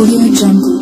Audio Jungle.